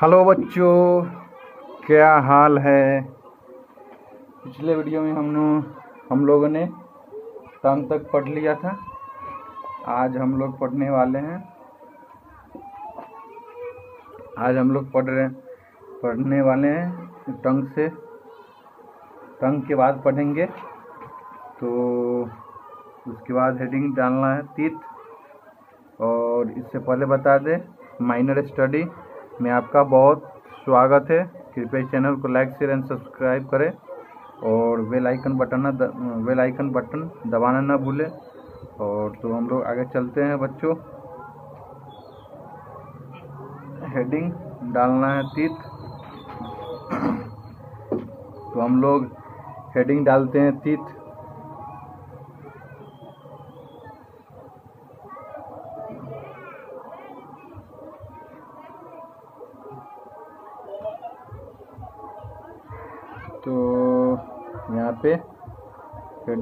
Hello बच्चों क्या हाल है पिछले वीडियो में हम हम लोगों ने तम तक पढ़ लिया था आज हम लोग पढ़ने वाले हैं आज हम लोग पढ़ रहे पढ़ने वाले हैं टंग से टंग के बाद पढ़ेंगे तो उसके बाद हेडिंग डालना है तीत और इससे पहले बता दें माइनर स्टडी में आपका बहुत स्वागत है कृपया चैनल को लाइक शेयर एंड सब्सक्राइब करें और वेल आइकन बटन ना वेल आइकन बटन दबाना ना भूलें और तो हम लोग आगे चलते हैं बच्चों हेडिंग डालना है तीत तो हम लोग हेडिंग डालते हैं तीत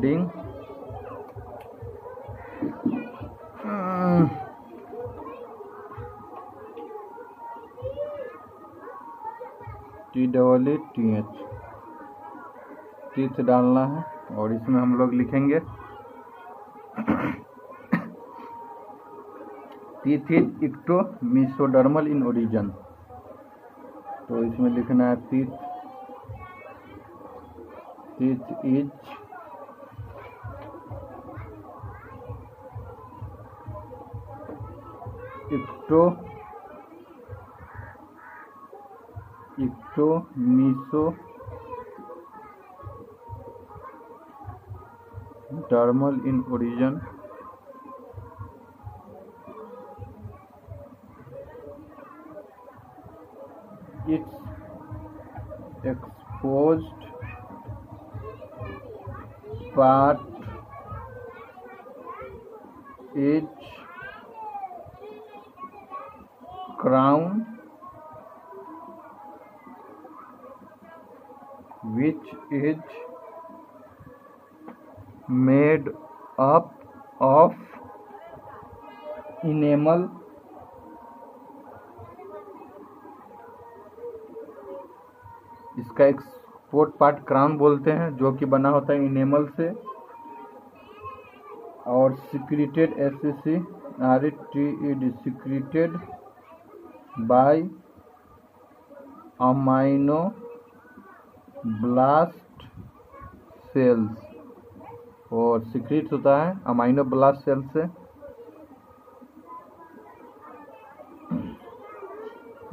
loading. T double T H teeth डालना है और इसमें हम लोग लिखेंगे teeth is ecto mesodermal in origin तो इसमें लिखना है teeth teeth is It's ecto meso dermal in origin it's exposed part part crown बोलते हैं जो कि बना होता है इनेमल से और secreted S C C R T E D secreted by amino blast cells और सिक्रिट होता है अमाइनो ब्लास्ट सेल्स से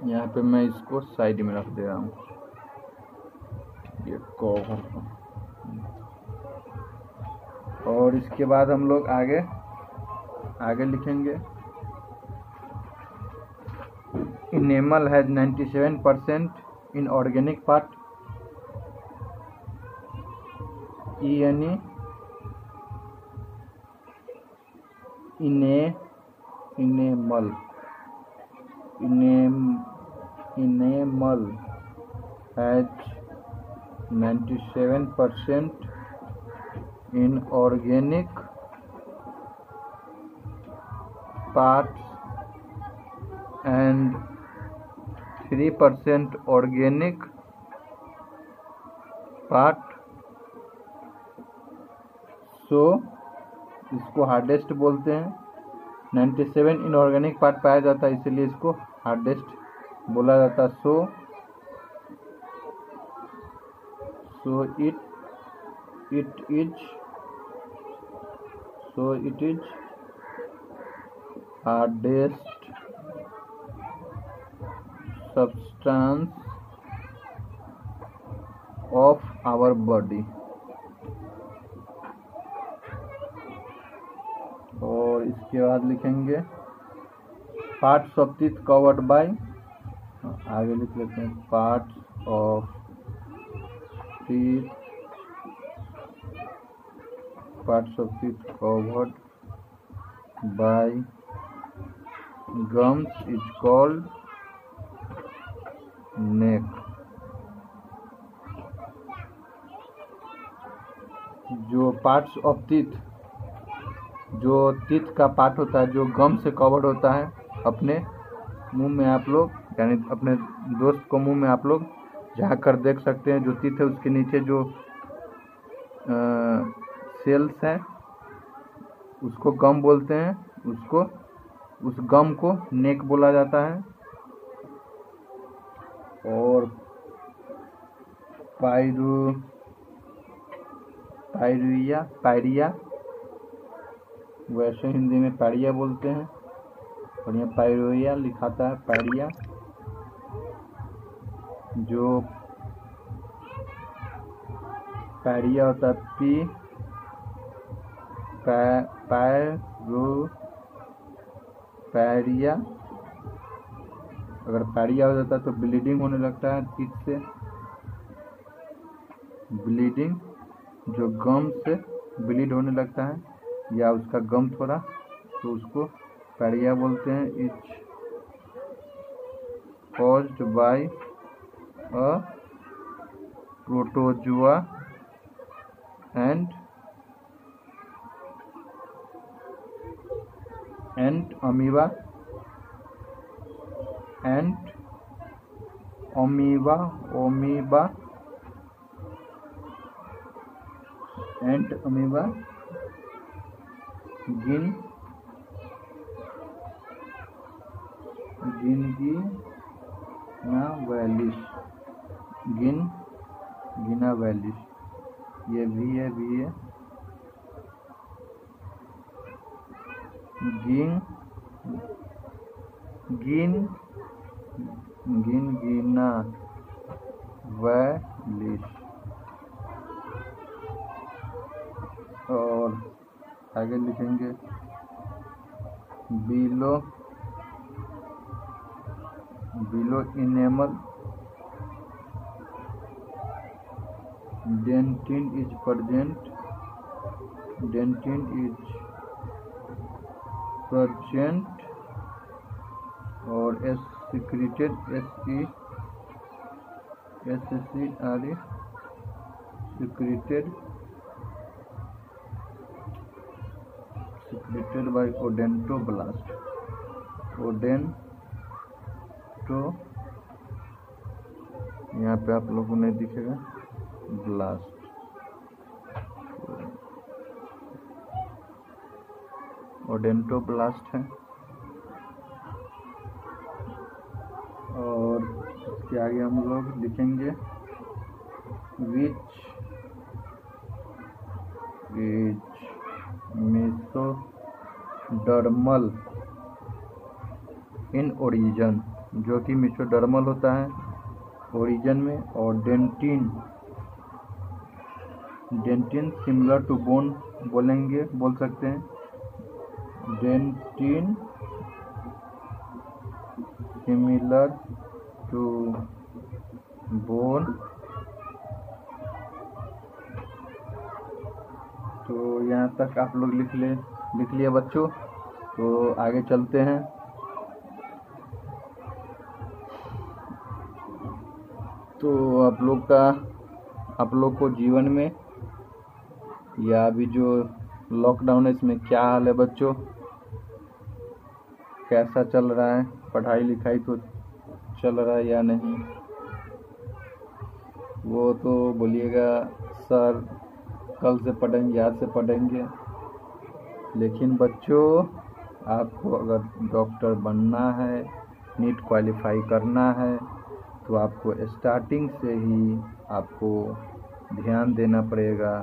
यहाँ पे मैं इसको साइड में रख दे रहा हूँ ये कवर और इसके बाद हम लोग आगे आगे लिखेंगे enamel has 97 percent inorganic part ई यानी इने enamel इनेम enamel has ninety seven percent inorganic part and three percent organic part so इसको हार्डेस्ट बोलते हैं नाइन्टी सेवन इनऑर्गेनिक पार्ट पाया जाता है इसलिए इसको हार्डेस्ट बोला जाता है सो so, so it it is so it is a dust substance of our body और इसके बाद लिखेंगे parts of this covered by आगे लिख लेते हैं parts of teeth parts of covered covered by gums is called जो पार्ट्स ऑफ टीथ जो टीथ का पार्ट होता है जो गम से कवर्ड होता है अपने मुंह में आप लोग यानी अपने दोस्त को मुंह में आप लोग जाकर कर देख सकते हैं जो तीत थे उसके नीचे जो आ, सेल्स हैं उसको गम बोलते हैं उसको उस गम को नेक बोला जाता है और पायरू पायरुया पायरिया वैसे हिंदी में पैरिया बोलते हैं और यहाँ पायरुया लिखाता है पैरिया जो पैरिया होता है पैरिया अगर पैरिया हो जाता है तो ब्लीडिंग होने लगता है किट से ब्लीडिंग जो गम से ब्लीड होने लगता है या उसका गम थोड़ा तो उसको पैरिया बोलते हैं it's caused by a protozoa and and amoeba and amoeba amoeba and amoeba gin gin gin na वैलिस गिन गिना वैल्यू ये भी है भी है गिन गिन गिन गिना वैलिश और आगे लिखेंगे below below enamel dentin is present dentin is present or s secreted s e s c r e secreted secreted by odentoblast odento यहाँ पे आप लोगों ने दिखेगा ब्लास्ट और ब्लास्ट है और इसके आगे हम लोग लिखेंगे विच विच डर्मल इन ओरिजन जो कि मिसोडर्मल होता है ओरिजन में और dentin dentin similar to bone बोलेंगे बोल सकते हैं डेंटिन सिमिलर टू बोन तो यहाँ तक आप लोग लिख ले लिख लिए बच्चों तो आगे चलते हैं तो आप लोग का आप लोग को जीवन में या अभी जो लॉकडाउन है इसमें क्या हाल है बच्चों कैसा चल रहा है पढ़ाई लिखाई तो चल रहा है या नहीं वो तो बोलिएगा सर कल से पढ़ेंगे आज से पढ़ेंगे लेकिन बच्चों आपको अगर डॉक्टर बनना है नीट क्वालिफाई करना है तो आपको स्टार्टिंग से ही आपको ध्यान देना पड़ेगा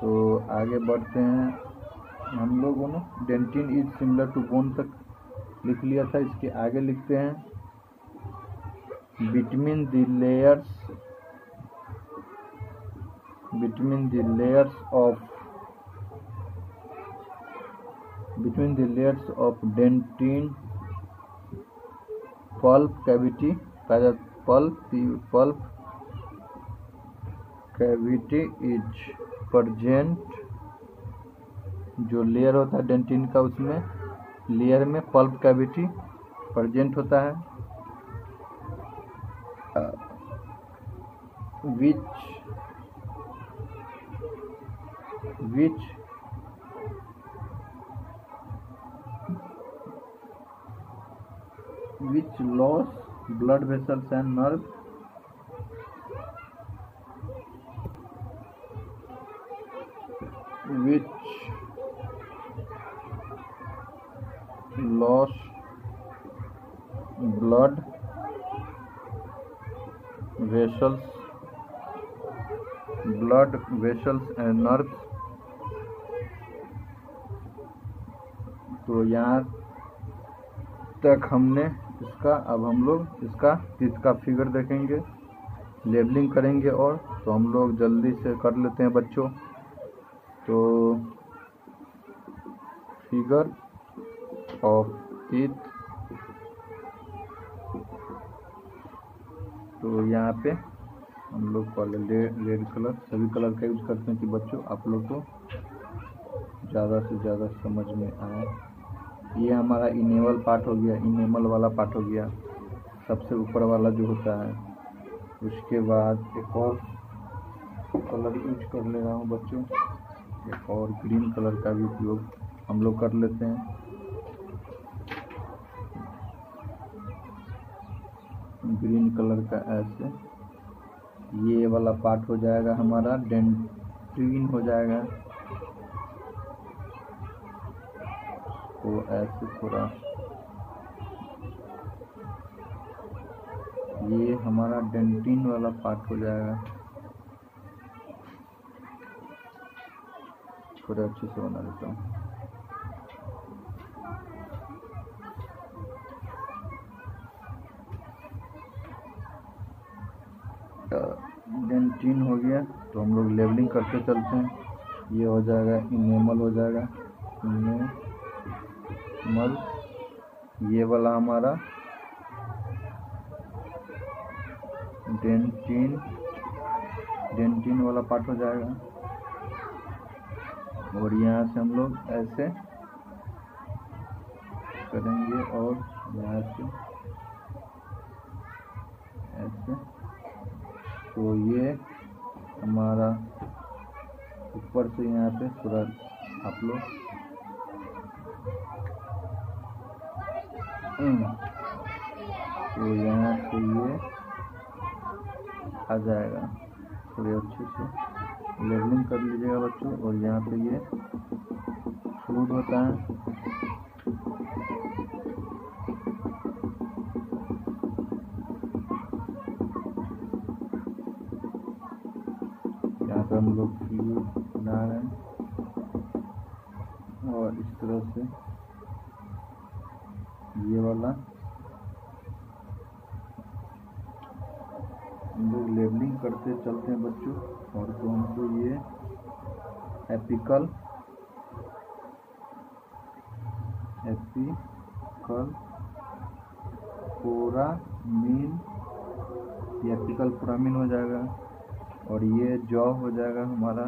तो आगे बढ़ते हैं हम लोगों ने dentin is similar to bone तक लिख लिया था इसके आगे लिखते हैं between the layers between the layers of between the layers of dentin pulp cavity pulp pulp cavity is detergent जो लेयर होता है डेंटिन का उसमें लेयर में पल्प कैविटी प्रजेंट होता है which which which loss blood vessels and nerve which loss blood vessels blood vessels and nerves तो यहाँ तक हमने इसका अब हम लोग इसका तीज का फिगर देखेंगे लेबलिंग करेंगे और तो हम लोग जल्दी से कर लेते हैं बच्चों figure of ईद तो यहाँ पे हम लोग पहले रेड कलर सभी कलर का यूज करते हैं कि बच्चों आप लोग को ज़्यादा से ज़्यादा समझ में आए ये हमारा इनेबल पार्ट हो गया इनेबल वाला पार्ट हो गया सबसे ऊपर वाला जो होता है उसके बाद एक और कलर यूज कर ले रहा हूँ बच्चों एक और ग्रीन कलर का भी उपयोग हम लोग कर लेते हैं ग्रीन कलर का ऐसे ये वाला पार्ट हो जाएगा हमारा डेंट्रीन हो जाएगा तो ऐसे थोड़ा ये हमारा डेंटिन वाला पार्ट हो जाएगा थोड़ा अच्छे से बना देता हूँ फिफ्टीन हो गया तो हम लोग लेवलिंग करते चलते हैं ये हो जाएगा इनेमल हो जाएगा इनेमल ये वाला हमारा डेंटिन डेंटिन वाला पार्ट हो जाएगा और यहाँ से हम लोग ऐसे करेंगे और यहाँ से ऐसे तो ये हमारा ऊपर से यहाँ पे सूरज आप लोग हम्म। तो यहाँ से ये आ जाएगा थोड़े अच्छे से लेवलिंग कर लीजिएगा बच्चों और यहाँ पे ये फ्रूट होता है तरह से ये वाला हम लोग लेबलिंग करते चलते हैं बच्चों और तो हमको ये एपिकल एपिकल पोरामीन ये एपिकल मीन हो जाएगा और ये जॉ हो जाएगा हमारा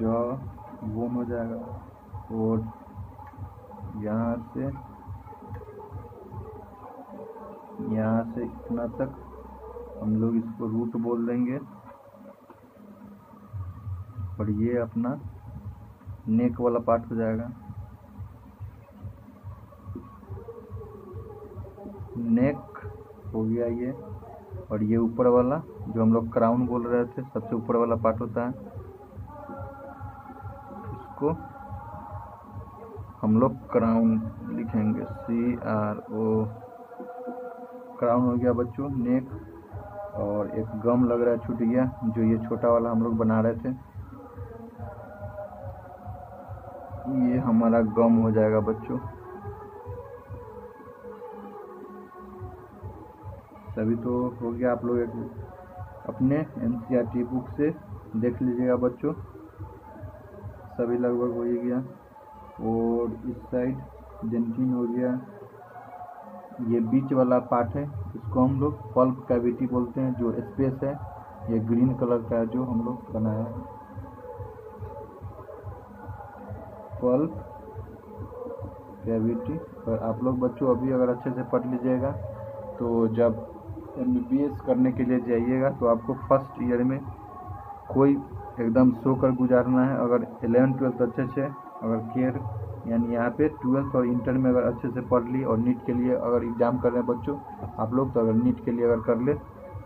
जॉ वन हो जाएगा और यहाँ से यहाँ से इतना तक हम लोग इसको रूट बोल देंगे और ये अपना नेक वाला पार्ट हो जाएगा नेक हो गया ये और ये ऊपर वाला जो हम लोग क्राउन बोल रहे थे सबसे ऊपर वाला पार्ट होता है इसको हम लोग क्राउन लिखेंगे सी आर ओ क्राउन हो गया बच्चों नेक और एक गम लग रहा है छूट गया जो ये छोटा वाला हम लोग बना रहे थे ये हमारा गम हो जाएगा बच्चों सभी तो हो गया आप लोग अपने एन बुक e से देख लीजिएगा बच्चों सभी लगभग हो ही गया और इस साइड जेंटिन हो गया ये बीच वाला पार्ट है इसको हम लोग पल्प कैविटी बोलते हैं जो स्पेस है ये ग्रीन कलर का है जो हम लोग बनाया है पल्प कैविटी पर आप लोग बच्चों अभी अगर अच्छे से पढ़ लीजिएगा तो जब एम करने के लिए जाइएगा तो आपको फर्स्ट ईयर में कोई एकदम सो कर गुजारना है अगर एलेवन ट्वेल्थ तो अच्छे से अगर केयर यानी यहाँ पे ट्वेल्थ और इंटर में अगर अच्छे से पढ़ ली और नीट के लिए अगर एग्ज़ाम कर रहे हैं बच्चों आप लोग तो अगर नीट के लिए अगर कर ले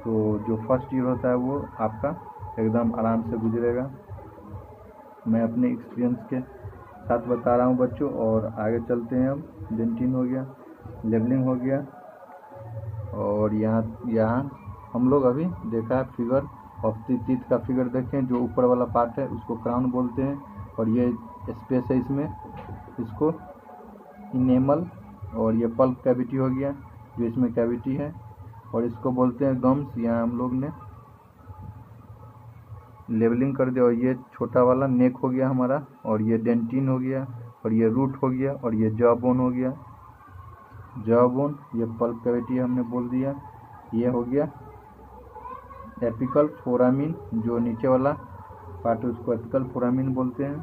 तो जो फर्स्ट ईयर होता है वो आपका एकदम आराम से गुजरेगा मैं अपने एक्सपीरियंस के साथ बता रहा हूँ बच्चों और आगे चलते हैं हम जेंटीन हो गया लेवलिंग हो गया और यहाँ यहाँ हम लोग अभी देखा फिगर ऑप्टिटिथ का फिगर देखें जो ऊपर वाला पार्ट है उसको क्राउन बोलते हैं और ये स्पेस है इसमें इसको इनेमल और ये पल्प कैविटी हो गया जो इसमें कैविटी है और इसको बोलते हैं गम्स यहाँ हम लोग ने लेबलिंग कर दिया और ये छोटा वाला नेक हो गया हमारा और ये डेंटिन हो गया और ये रूट हो गया और ये जॉ बोन हो गया जॉ बोन ये पल्प कैविटी हमने बोल दिया ये हो गया एपिकल फोरामिन जो नीचे वाला पार्ट है उसको एपिकल फोरामिन बोलते हैं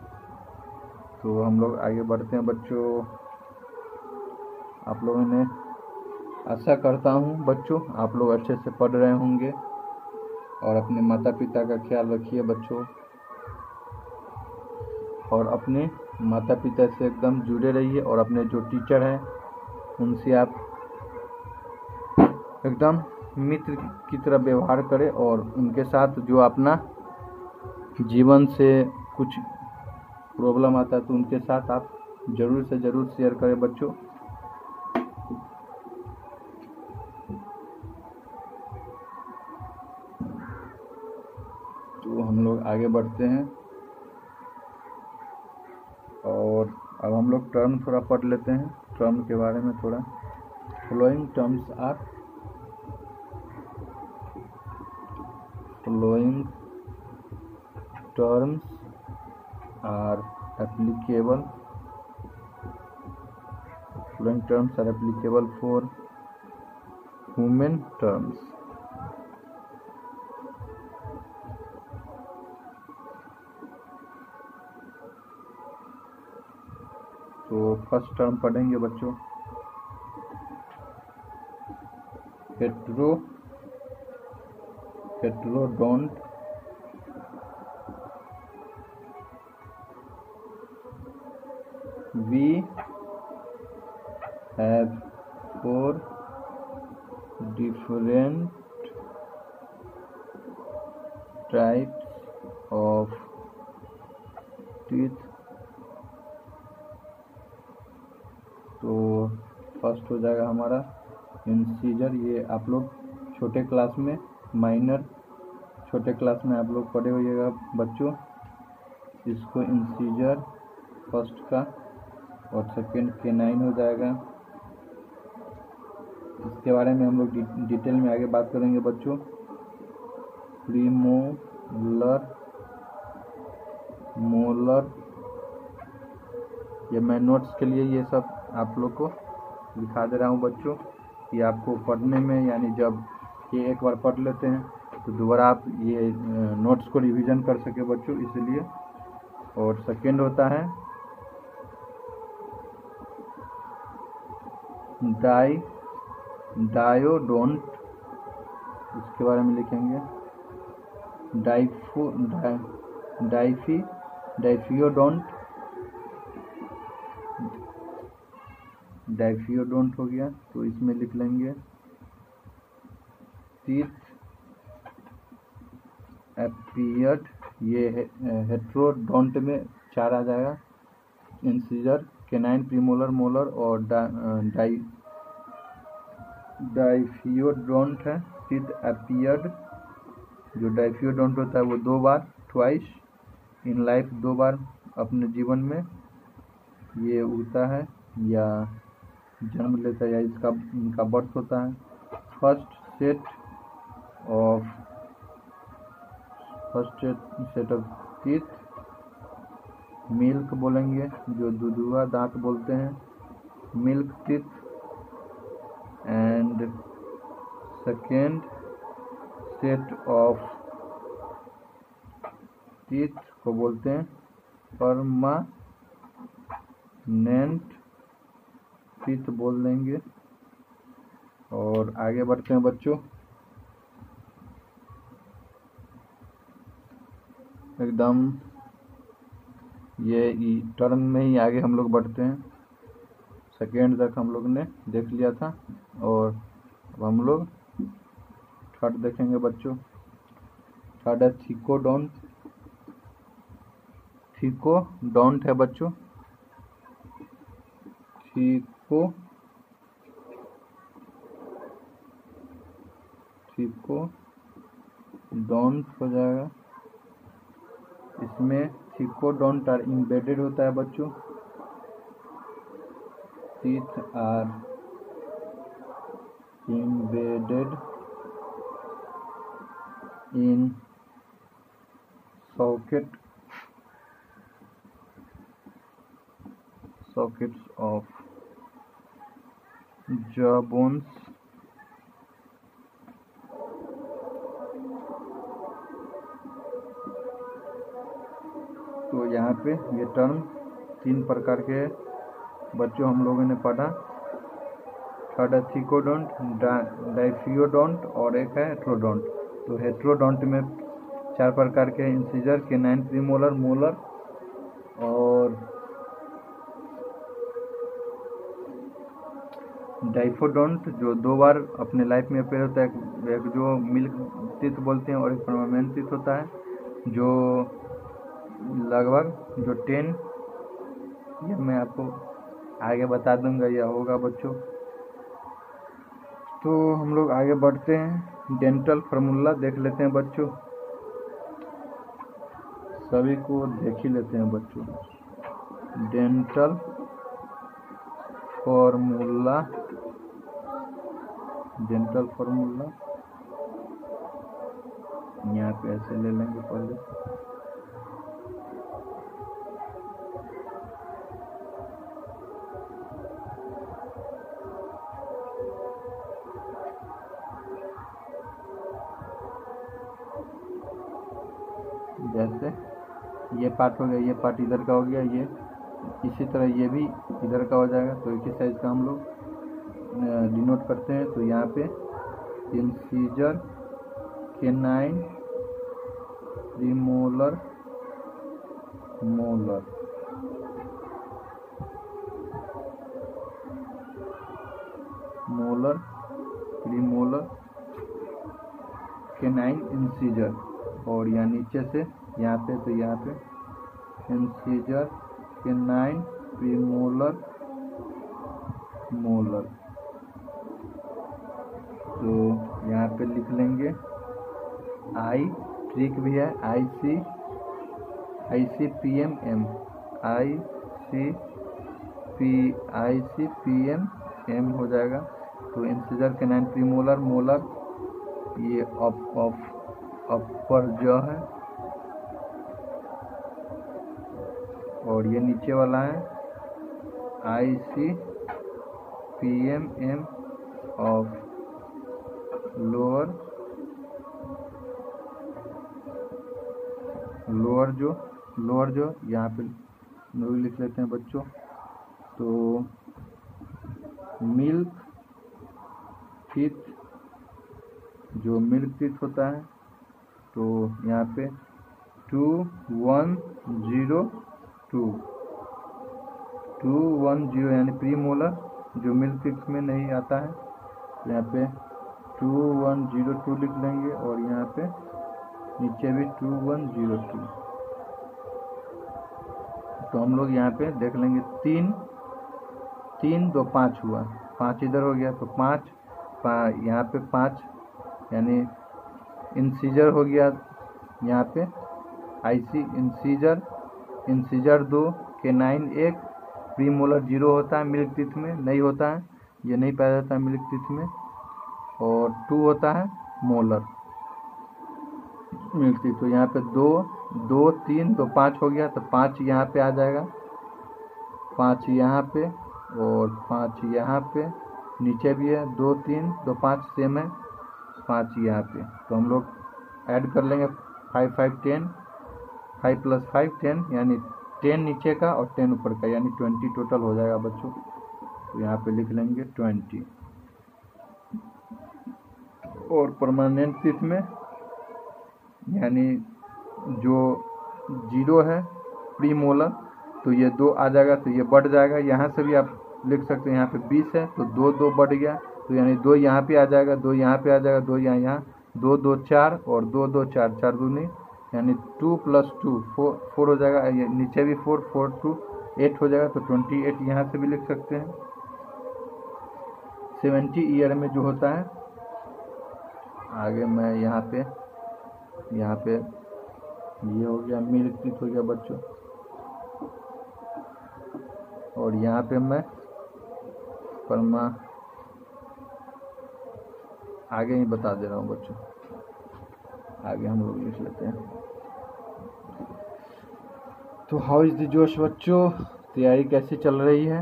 तो हम लोग आगे बढ़ते हैं बच्चों आप लोगों ने आशा करता हूँ बच्चों आप लोग अच्छे से पढ़ रहे होंगे और अपने माता पिता का ख्याल रखिए बच्चों और अपने माता पिता से एकदम जुड़े रहिए और अपने जो टीचर हैं उनसे आप एकदम मित्र की तरह व्यवहार करें और उनके साथ जो अपना जीवन से कुछ प्रॉब्लम आता है तो उनके साथ आप ज़रूर से ज़रूर शेयर करें बच्चों तो हम लोग आगे बढ़ते हैं और अब हम लोग टर्म थोड़ा पढ़ लेते हैं टर्म के बारे में थोड़ा following terms are following terms are applicable following terms are applicable for human terms तो फर्स्ट टर्म पढ़ेंगे बच्चों petro heterodont we have four different types of teeth तो फर्स्ट हो जाएगा हमारा इंसीजर ये आप लोग छोटे क्लास में माइनर छोटे क्लास में आप लोग पढ़े हुएगा बच्चों इसको इंसीजर फर्स्ट का और सेकेंड के नाइन हो जाएगा इसके बारे में हम लोग डिटेल में आगे बात करेंगे बच्चों प्रीमोलर मोलर ये मैं नोट्स के लिए ये सब आप लोग को दिखा दे रहा हूँ बच्चों कि आपको पढ़ने में यानी जब ये एक बार पढ़ लेते हैं तो दोबारा आप ये नोट्स को रिवीजन कर सके बच्चों इसलिए और सेकेंड होता है डाई डोंट इसके बारे में लिखेंगे डाइफो डाइफियो डोंट डाइफियो डाइफियोडोंट हो गया तो इसमें लिख लेंगे टीथ एपियड ये हेट्रोडोंट में चार आ जाएगा इंसीजर केनाइन प्रीमोलर मोलर और डाई डाइफियोडोंट है टीथ एपियड जो डाइफियोडोंट होता है वो दो बार ट्वाइस इन लाइफ दो बार अपने जीवन में ये उगता है या जन्म लेता है या इसका इनका बर्थ होता है first set of first set of teeth milk बोलेंगे जो दुधुआ दांत बोलते हैं milk teeth and second set of teeth को बोलते हैं परमानेंट टीथ बोल देंगे और आगे बढ़ते हैं बच्चों एकदम ये टर्न में ही आगे हम लोग बढ़ते हैं सेकेंड तक हम लोग ने देख लिया था और अब हम लोग थर्ड देखेंगे बच्चों थर्ड है थीको डोंट है बच्चों थीको थीको डॉन्ट हो जाएगा इसमें थिकोडोंट आर इम्बेडेड होता है बच्चों teeth are embedded in socket sockets of jawbones यहाँ पे ये टर्म तीन प्रकार के बच्चों हम लोगों ने पढ़ा थर्ड है थिकोडोंट डाइफियोडोंट और एक है हेट्रोडोंट तो हेट्रोडोंट में चार प्रकार के इंसीजर के नाइन प्रीमोलर मोलर और डाइफोडोंट जो दो बार अपने लाइफ में अपेयर होता है एक जो मिल्क तीत बोलते हैं और एक परमानेंट तीत होता है जो लगभग जो टेन ये मैं आपको आगे बता दूंगा यह होगा बच्चों तो हम लोग आगे बढ़ते हैं डेंटल फार्मूला देख लेते हैं बच्चों सभी को देख ही लेते हैं बच्चों डेंटल फॉर्मूला डेंटल फार्मूला यहाँ पे ऐसे ले लेंगे पहले ये पार्ट हो गया ये पार्ट इधर का हो गया ये इसी तरह ये भी इधर का हो जाएगा तो एक ही साइज का हम लोग डिनोट करते हैं तो यहाँ पे incisor canine premolar molar molar premolar canine incisor और यहाँ नीचे से यहाँ पे तो यहाँ पे इंसीजर नाइन प्रीमोलर मोलर तो यहाँ पे लिख लेंगे आई ट्रिक भी है I C I C P M M I C P I C P M M हो जाएगा तो के नाइन प्रीमोलर मोलर ये अप अपर जो है और ये नीचे वाला है I C P M M of lower lower जो लोअर जो यहाँ पे नोवी लिख लेते हैं बच्चों तो मिल्क टीथ जो मिल्क टीथ होता है तो यहाँ पे two one zero two two one zero यानी प्री मोलर जो मिल्क फिक्स में नहीं आता है यहाँ पे टू वन जीरो टू लिख लेंगे और यहाँ पे नीचे भी टू वन जीरो टू तो हम लोग यहाँ पे देख लेंगे तीन तीन दो तो पाँच हुआ पाँच इधर हो गया तो पाँच पा, यहाँ पे पाँच यानी इंसीजर हो गया यहाँ पे आईसी इंसीजर इंसीजर दो के नाइन एक प्री मोलर जीरो होता है मिल्क टीथ में नहीं होता है ये नहीं पाया जाता है मिल्क टीथ में और टू होता है मोलर मिल्क टीथ तो यहाँ पे दो दो तीन दो तो पाँच हो गया तो पाँच यहाँ पे आ जाएगा पाँच यहाँ पे और पाँच यहाँ पे नीचे भी है दो तीन दो तो पाँच सेम है पाँच यहाँ पे तो हम लोग ऐड कर लेंगे five five ten five plus five ten यानी टेन नीचे का और टेन ऊपर का यानी ट्वेंटी टोटल हो जाएगा बच्चों तो यहाँ पे लिख लेंगे ट्वेंटी और परमानेंट तिथ में यानी जो जीरो है प्री मोलर तो ये दो आ जाएगा तो ये बढ़ जाएगा यहाँ से भी आप लिख सकते हैं यहाँ पे बीस है तो दो दो बढ़ गया तो यानी दो यहाँ पे आ जाएगा दो यहाँ पे आ जाएगा दो यहाँ यहाँ दो दो चार और दो दो चार चार दूनी यानी two plus two four four हो जाएगा नीचे भी फोर फोर टू एट हो जाएगा तो ट्वेंटी एट यहाँ से भी लिख सकते हैं सेवेंटी ईयर में जो होता है आगे मैं यहाँ पे यहाँ पे ये हो गया मिल कित हो गया बच्चों और यहाँ पे मैं परमा आगे ही बता दे रहा हूँ बच्चों आगे हम लोग लिख लेते हैं तो हाउ इज़ द जोश बच्चों तैयारी कैसे चल रही है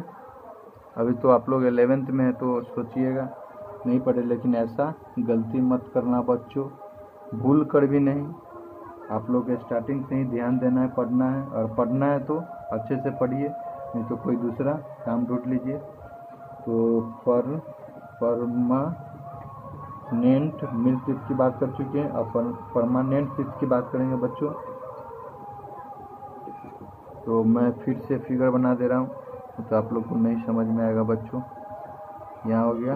अभी तो आप लोग एलेवेंथ में है तो सोचिएगा नहीं पढ़े लेकिन ऐसा गलती मत करना बच्चों भूल कर भी नहीं आप लोग स्टार्टिंग से ही ध्यान देना है पढ़ना है और पढ़ना है तो अच्छे से पढ़िए नहीं तो कोई दूसरा काम ढूंढ लीजिए तो पर परमानेंट मिल्क मिल की बात कर चुके हैं और परमानेंट शिफ्ट की बात करेंगे बच्चों तो मैं फिर से फिगर बना दे रहा हूँ तो आप लोग को नहीं समझ में आएगा बच्चों यहाँ हो गया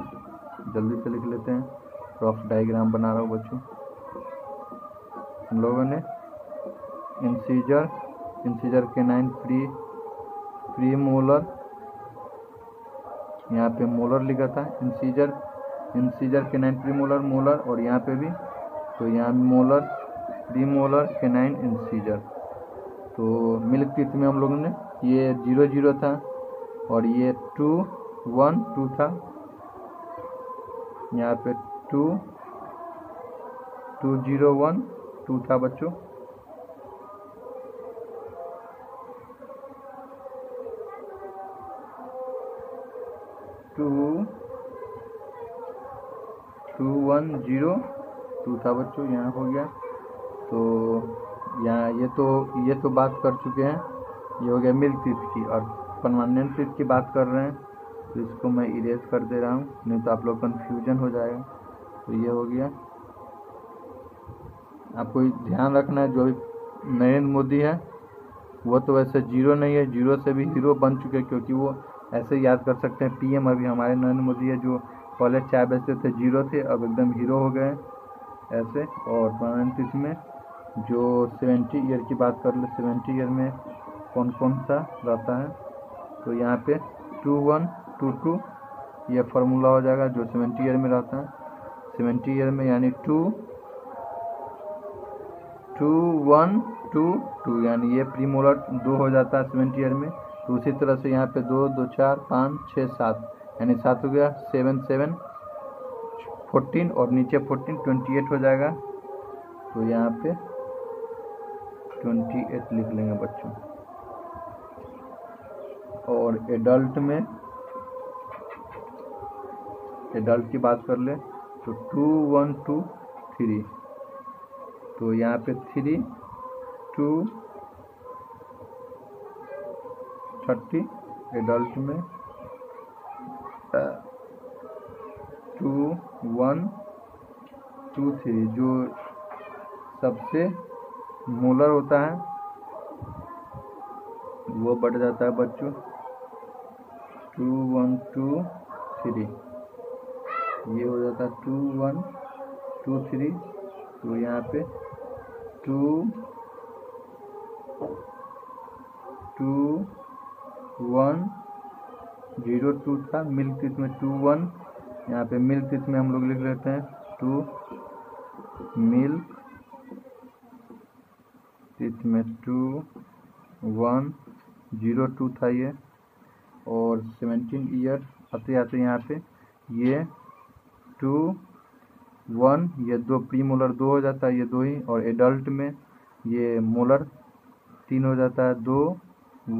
जल्दी से लिख लेते हैं क्रॉप्स डाइग्राम बना रहा हूँ बच्चों हम लोगों ने incisor incisor canine pre premolar यहाँ पे मोलर लिखा था incisor incisor canine premolar molar और यहाँ पे भी तो यहाँ molar premolar canine incisor तो मिल्क टीथ में हम लोगों ने ये जीरो जीरो था और ये टू वन टू था यहाँ पे two two zero one two था बच्चों two two one zero two था बच्चों यहाँ हो गया तो या ये तो ये तो बात कर चुके हैं ये हो गया मिल्क टीथ की और परमानेंट टीथ की बात कर रहे हैं तो इसको मैं इरेज कर दे रहा हूँ नहीं तो आप लोग कन्फ्यूजन हो जाएगा तो ये हो गया आपको ध्यान रखना है जो नरेंद्र मोदी है वो तो वैसे जीरो नहीं है जीरो से भी हीरो बन चुके हैं क्योंकि वो ऐसे याद कर सकते हैं पीएम अभी हमारे नरेंद्र मोदी है जो पहले चाय बेचते थे जीरो थे अब एकदम हीरो हो गए ऐसे और परमानेंट में जो सेवेंटी ईयर की बात कर लो सेवेंटी ईयर में कौन कौन सा रहता है तो यहाँ पे टू वन टू टू ये फार्मूला हो जाएगा जो सेवेंटी ईयर में रहता है सेवेंटी ईयर में यानी two two one two two यानी ये प्रीमोलर दो हो जाता है सेवेंटी ईयर में तो उसी तरह से यहाँ पे दो दो चार पाँच छः सात यानी सात हो गया सेवन सेवन फोर्टीन और नीचे फोर्टीन ट्वेंटी एट हो जाएगा तो यहाँ पे ट्वेंटी एट लिख लेंगे बच्चों और एडल्ट में एडल्ट की बात कर ले तो टू वन टू थ्री तो यहाँ पे थ्री टू थर्टी एडल्ट में टू वन टू थ्री जो सबसे मोलर होता है वो बढ़ जाता है बच्चों टू वन टू थ्री ये हो जाता है टू वन टू थ्री तो यहाँ पे two two one zero two था मिल्क टीथ में टू वन यहाँ पे मिल्क टीथ में हम लोग लिख लेते हैं टू मिल्क इसमें टू वन जीरो टू था ये और सेवेंटीन ईयर आते आते यहाँ पे ये टू वन ये दो प्री मोलर दो हो जाता है ये दो ही और एडल्ट में ये मोलर तीन हो जाता है दो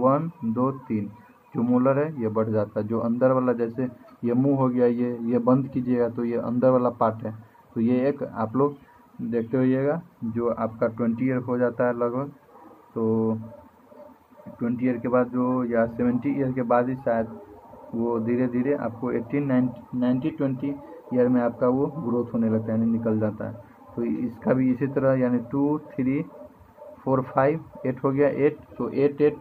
वन दो तीन जो मोलर है ये बढ़ जाता है जो अंदर वाला जैसे ये मुंह हो गया ये ये बंद कीजिएगा तो ये अंदर वाला पार्ट है तो ये एक आप लोग देखते होइएगा जो आपका ट्वेंटी ईयर हो जाता है लगभग तो ट्वेंटी ईयर के बाद जो या सेवेंटी ईयर के बाद ही शायद वो धीरे धीरे आपको eighteen nine ninety twenty year में आपका वो ग्रोथ होने लगता है यानी निकल जाता है तो इसका भी इसी तरह यानी two three four five eight हो गया एट तो एट एट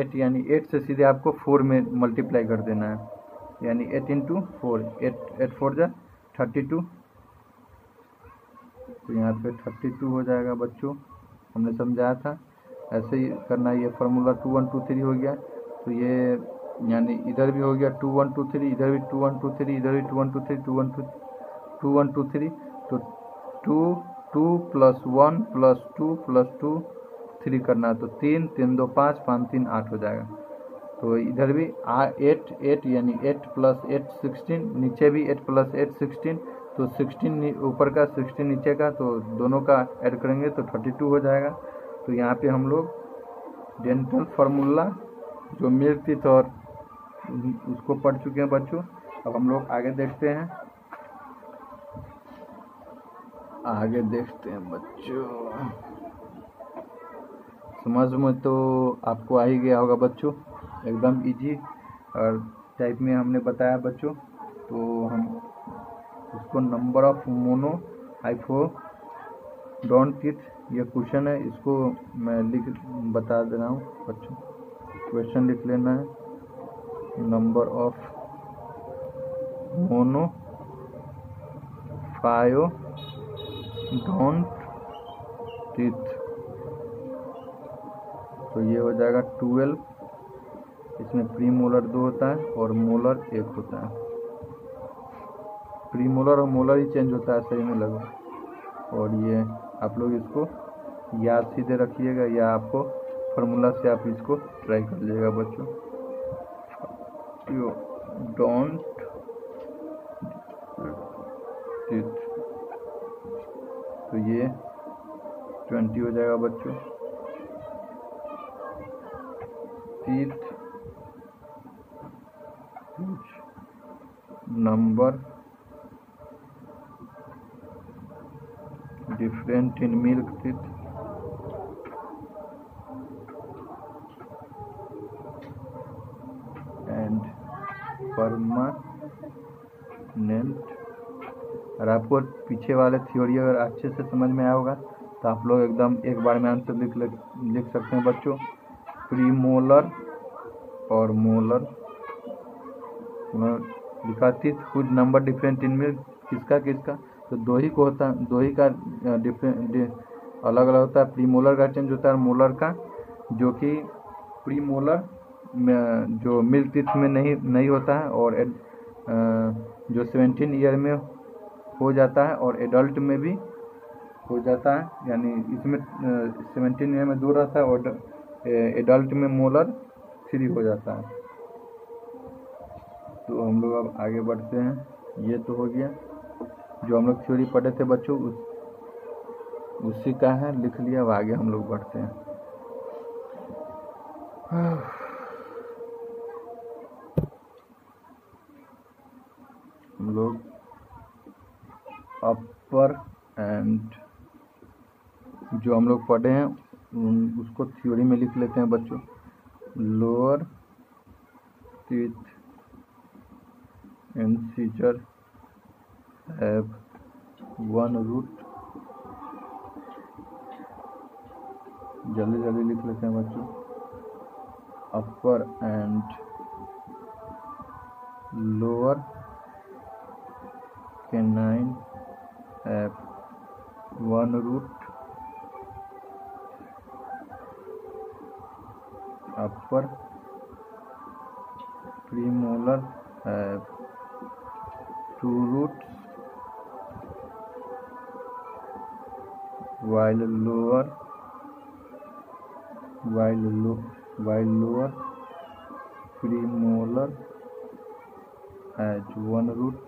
एट यानी एट से सीधे आपको फोर में मल्टीप्लाई कर देना है यानी eight into four eight eight four जा थर्टी टू तो यहाँ पे थर्टी टू हो जाएगा बच्चों हमने समझाया था ऐसे ही करना ये formula two one two three हो गया तो ये यानी इधर भी हो गया टू वन टू थ्री इधर भी टू वन टू थ्री इधर भी two one two three two one two two one two three तो two two plus one plus two plus two three करना है तो तीन तीन दो पाँच पाँच तीन आठ हो जाएगा तो इधर भी आ एट एट यानी एट प्लस एट सिक्सटीन नीचे भी एट प्लस एट सिक्सटीन तो 16 ऊपर का 16 नीचे का तो दोनों का ऐड करेंगे तो 32 हो जाएगा तो यहाँ पे हम लोग डेंटल फार्मूला जो मिलती टीथ तो उसको पढ़ चुके हैं बच्चों अब हम लोग आगे देखते हैं आगे देखते हैं बच्चों समझ में तो आपको आ ही गया होगा बच्चों एकदम इजी और टाइप में हमने बताया बच्चों तो हम इसको number of monophyodont teeth यह क्वेश्चन है इसको मैं लिख बता दे रहा हूँ बच्चों क्वेश्चन लिख लेना है number of monophyodont teeth तो ये हो जाएगा ट्वेल्व इसमें प्री मोलर दो होता है और मोलर एक होता है प्री मोलर और मोलर ही चेंज होता है सही में लगो और ये आप लोग इसको याद सीधे रखिएगा या आपको फार्मूला से आप इसको ट्राई कर लीजिएगा बच्चों डोंट तो ये ट्वेंटी हो जाएगा बच्चों number different in milk teeth. And permanent और आपको पीछे वाले थ्योरी अगर अच्छे से समझ में आया होगा तो आप लोग एकदम एक बार में आंसर लिख लिख सकते हैं बच्चों प्रीमोलर और मोलर लिखा थी कुछ नंबर डिफरेंट इनमें किसका किसका तो दो ही को होता दो ही का डिफरेंट अलग अलग होता है प्री मोलर का चेंज होता है मोलर का जो कि प्री मोलर जो मिल टिथ में नहीं नहीं होता है और एड, जो सेवेंटीन ईयर में हो जाता है और एडल्ट में भी हो जाता है यानी इसमें सेवेंटीन ईयर में दो रहता है और एडल्ट में मोलर थ्री हो जाता है तो हम लोग अब आगे बढ़ते हैं ये तो हो गया जो हम लोग थ्योरी पढ़े थे बच्चों उस, उसी का है लिख लिया अब आगे हम लोग बढ़ते हैं हम लोग अपर एंड जो हम लोग पढ़े हैं उसको थ्योरी में लिख लेते हैं बच्चों lower teeth and have one root जल्दी जल्दी लिख लेते हैं बच्चों upper and lower canine have one root upper premolar has two roots while lower while low while lower premolar has one root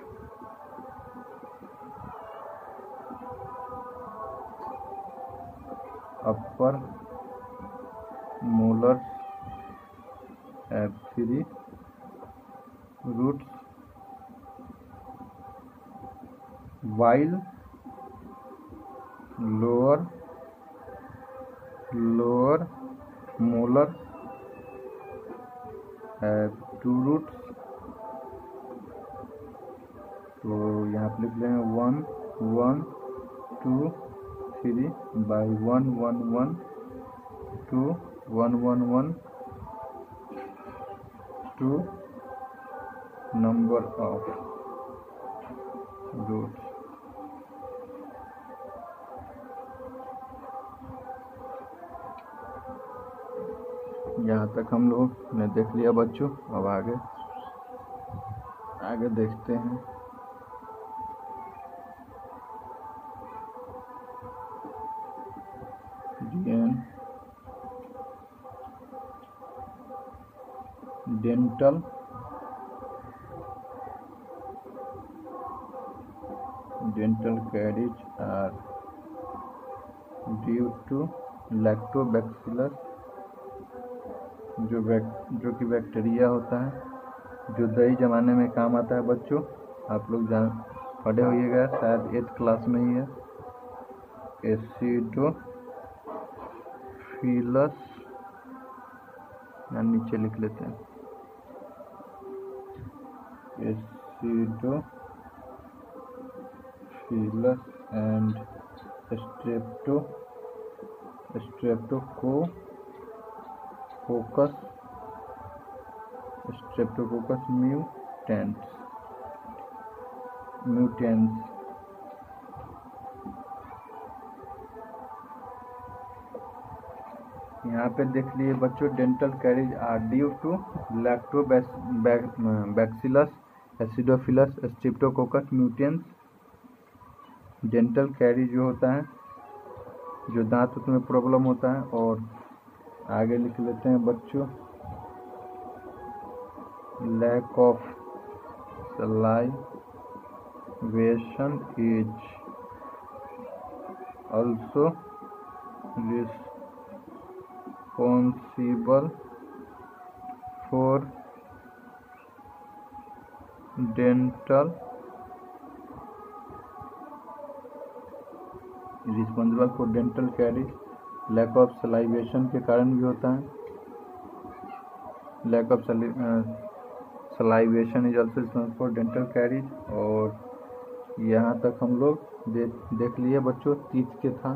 upper molar has three roots while lower lower molar है two roots तो यहाँ पर लिख लेंगे one one two three by one one one two one one one two number of roots यहाँ तक हम लोग ने देख लिया बच्चों अब आगे आगे देखते हैं dental dental caries are due to lactobacillus जो बैक जो कि बैक्टीरिया होता है जो दही जमाने में काम आता है बच्चों आप लोग जान पढ़े होइएगा शायद एट्थ क्लास में ही है एसिडो या नीचे लिख लेते हैं acidophilus and streptococcus streptococcus mutans mutans यहाँ पे देख लिए बच्चों dental caries are due to bacillus acidophilus streptococcus mutans dental caries जो होता है जो दांत में प्रॉब्लम होता है और आगे लिख लेते हैं बच्चों lack of salivation is also responsible for dental responsible for dental caries lack of salivation के कारण भी होता है lack of salivation is also for dental caries और यहाँ तक हम लोग दे, देख लिए बच्चों तीत के था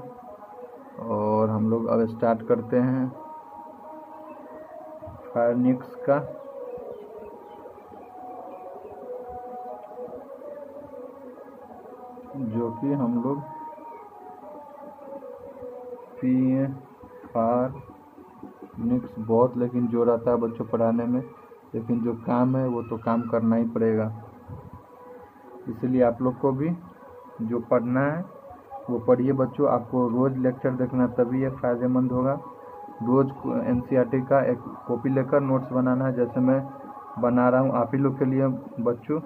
और हम लोग अब स्टार्ट करते हैं फायरनिक्स का जो कि हम लोग पी फार निक्स बहुत लेकिन जो रहता है बच्चों पढ़ाने में लेकिन जो काम है वो तो काम करना ही पड़ेगा इसलिए आप लोग को भी जो पढ़ना है वो पढ़िए बच्चों आपको रोज़ लेक्चर देखना तभी ये फ़ायदेमंद होगा रोज़ एन e का एक कॉपी लेकर नोट्स बनाना है जैसे मैं बना रहा हूँ आप ही लोग के लिए बच्चों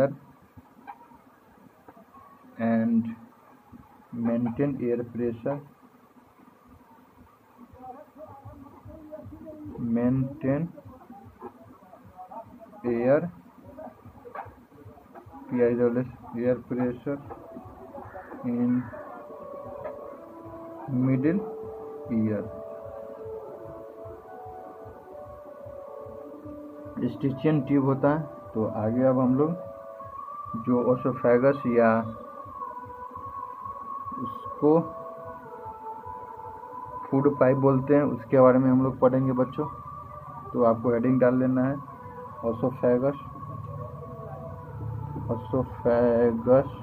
air and maintain air pressure maintain air PIRS air pressure in middle ear eustachian tube होता है तो आगे अब हम लोग जो ओसोफेगस या उसको फूड पाइप बोलते हैं उसके बारे में हम लोग पढ़ेंगे बच्चों तो आपको हेडिंग डाल लेना है ओसोफेगस ओसोफेगस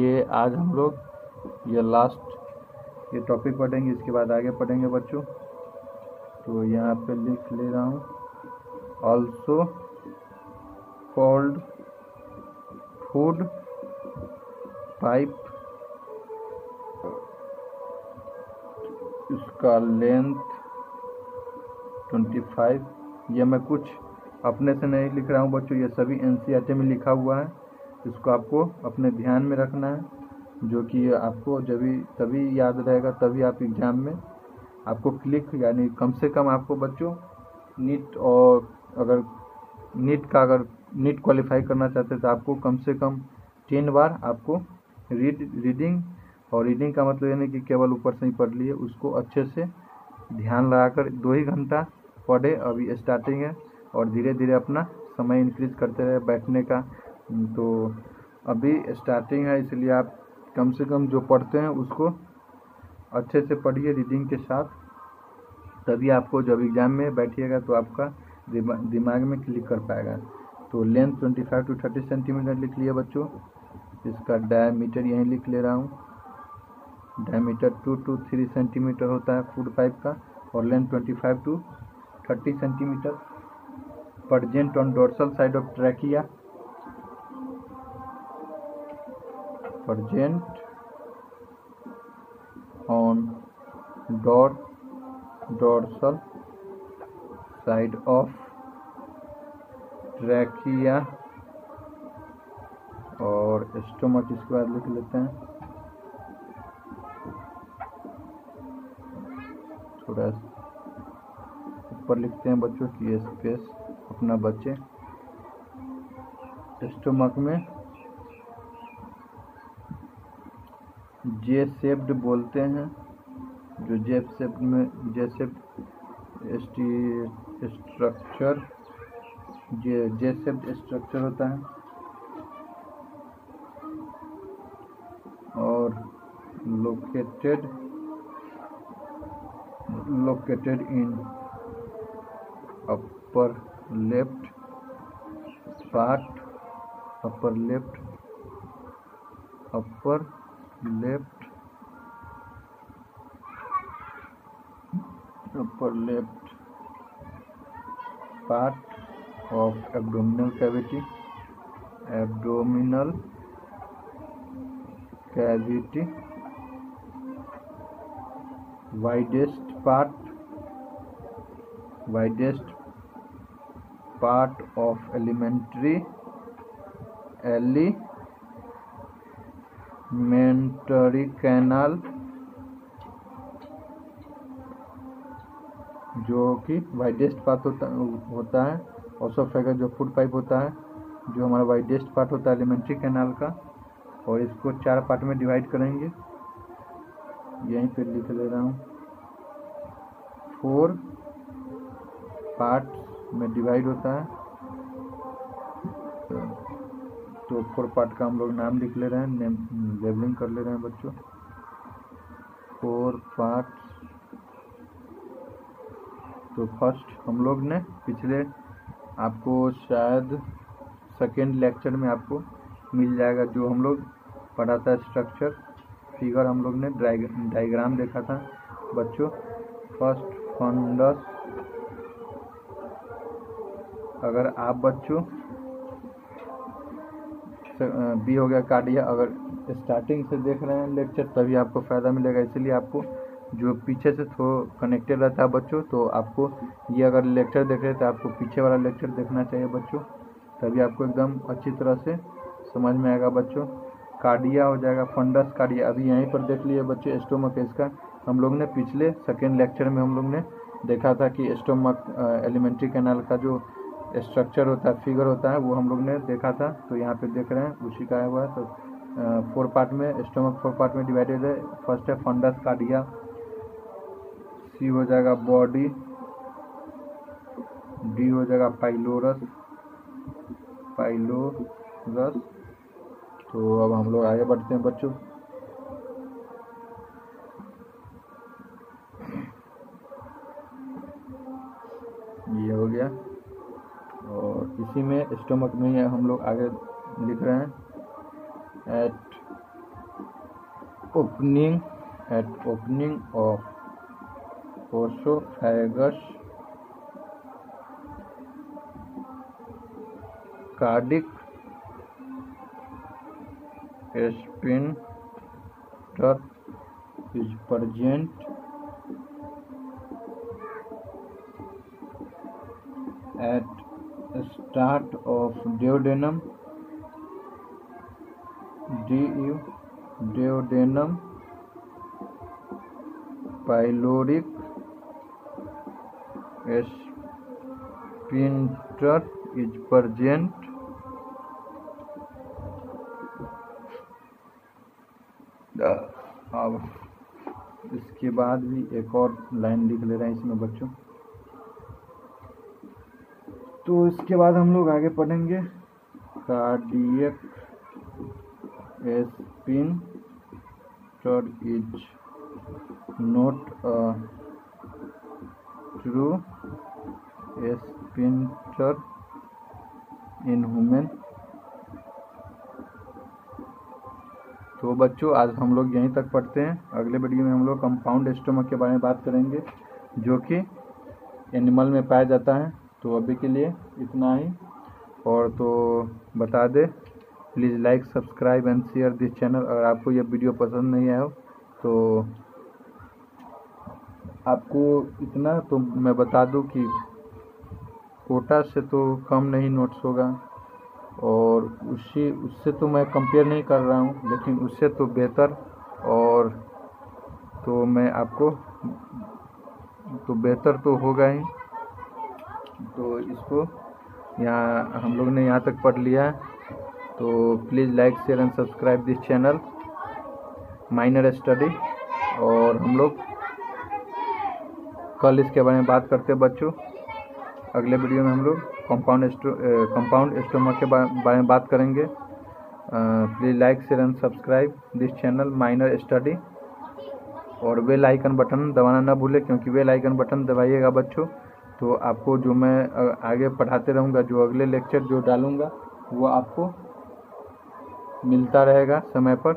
ये आज हम लोग ये लास्ट ये टॉपिक पढ़ेंगे इसके बाद आगे पढ़ेंगे बच्चों तो यहाँ पे लिख ले रहा हूँ ऑल्सो कॉल्ड फूड पाइप इसका लेंथ ट्वेंटी फाइव यह मैं कुछ अपने से नहीं लिख रहा हूँ बच्चों ये सभी एन e में लिखा हुआ है इसको आपको अपने ध्यान में रखना है जो कि आपको जब भी तभी याद रहेगा तभी आप एग्ज़ाम में आपको क्लिक यानी कम से कम आपको बच्चों नीट और अगर नीट का अगर नीट क्वालिफाई करना चाहते हैं तो आपको कम से कम टेन बार आपको रीड रीडिंग और रीडिंग का मतलब यानी कि केवल ऊपर से ही पढ़ लिए उसको अच्छे से ध्यान लगाकर दो ही घंटा पढ़े अभी स्टार्टिंग है और धीरे धीरे अपना समय इंक्रीज करते रहे बैठने का तो अभी स्टार्टिंग है इसलिए आप कम से कम जो पढ़ते हैं उसको अच्छे से पढ़िए रीडिंग के साथ तभी आपको जब एग्ज़ाम में बैठिएगा तो आपका दिमाग में क्लिक कर पाएगा तो लेंथ 25 टू थर्टी सेंटीमीटर लिख लिया बच्चों इसका डायमीटर यहीं लिख ले रहा हूँ diameter two two three centimetre होता है फूड पाइप का और length 25 to 30 centimetre present on dorsal side of trachea present on door dorsal side of trachea और स्टोमक इसके बाद लिख लेते हैं थोड़ा ऊपर लिखते हैं बच्चों की स्पेस अपना बच्चे स्टोमक में जे सेप्ड बोलते हैं जो जेप सेप्ड में J shaped structure J J shaped structure होता है और located located in upper left part upper left upper left upper left part of abdominal cavity abdominal cavity widest part widest part of alimentary alimentary canal जो कि widest part होता होता है also जो food pipe होता है जो हमारा वाइडेस्ट पार्ट होता है एलिमेंट्री कैनाल का और इसको चार पार्ट में डिवाइड करेंगे यहीं पे लिख ले रहा हूँ फोर पार्ट में डिवाइड होता है तो फोर पार्ट का हम लोग नाम लिख ले रहे हैं नेम लेबलिंग कर ले रहे हैं बच्चों फोर पार्ट तो फर्स्ट हम लोग ने पिछले आपको शायद सेकेंड लेक्चर में आपको मिल जाएगा जो हम लोग पढ़ा था स्ट्रक्चर फिगर हम लोग ने डायग्राम देखा था बच्चों फर्स्ट फंडस अगर आप बच्चों बी हो गया कार्डिया अगर स्टार्टिंग से देख रहे हैं लेक्चर तभी आपको फ़ायदा मिलेगा इसलिए आपको जो पीछे से थो कनेक्टेड रहता है बच्चों तो आपको ये अगर लेक्चर देख रहे हैं तो आपको पीछे वाला लेक्चर देखना चाहिए बच्चों तभी आपको एकदम अच्छी तरह से समझ में आएगा बच्चों कार्डिया हो जाएगा फंडस कार्डिया अभी यहीं पर देख लिए बच्चों स्टोमक का हम लोग ने पिछले सेकेंड लेक्चर में हम लोग ने देखा था कि स्टोमक एलिमेंट्री कैनाल का जो स्ट्रक्चर होता है फिगर होता है वो हम लोग ने देखा था तो यहाँ पे देख रहे हैं उसी का हुआ है तो फोर पार्ट में स्टोमक फोर पार्ट में डिवाइडेड है फर्स्ट है फंडस कार्डिया सी हो जाएगा बॉडी डी हो जाएगा पाइलोरस पाइलोरस तो अब हम लोग आगे बढ़ते हैं बच्चों ये हो गया और इसी में स्टमक में ही हम लोग आगे लिख रहे हैं at opening at opening of Oesophagus, cardiac sphincter is present. At start of duodenum, duodenum pyloric A sphincter is present अब इसके बाद भी एक और लाइन लिख ले रहे हैं इसमें बच्चों तो इसके बाद हम लोग आगे पढ़ेंगे cardiac sphincter is not true sphincter in human तो बच्चों आज हम लोग यहीं तक पढ़ते हैं अगले वीडियो में हम लोग कंपाउंड स्टोमक के बारे में बात करेंगे जो कि एनिमल में पाया जाता है तो अभी के लिए इतना ही और तो बता दे please like subscribe and share this channel अगर आपको यह वीडियो पसंद नहीं आया हो तो आपको इतना तो मैं बता दूं कि कोटा से तो कम नहीं नोट्स होगा और उसी उससे तो मैं कंपेयर नहीं कर रहा हूँ लेकिन उससे तो बेहतर और तो मैं आपको तो बेहतर तो होगा ही तो इसको यहाँ हम लोग ने यहाँ तक पढ़ लिया तो please like share and subscribe this channel minor study और हम लोग कल इसके बारे में बात करते हैं बच्चों अगले वीडियो में हम लोग कंपाउंड एस्टो कंपाउंड एस्टोमा के बारे में बात करेंगे please like share and subscribe this channel minor study और वे लाइकन बटन दबाना ना भूलें क्योंकि वे लाइकन बटन दबाइएगा बच्चों तो आपको जो मैं आगे पढ़ाते रहूँगा जो अगले लेक्चर जो डालूँगा वो आपको मिलता रहेगा समय पर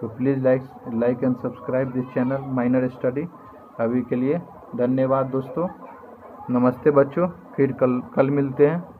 तो please like like and subscribe this channel minor study अभी के लिए धन्यवाद दोस्तों नमस्ते बच्चों फिर कल कल मिलते हैं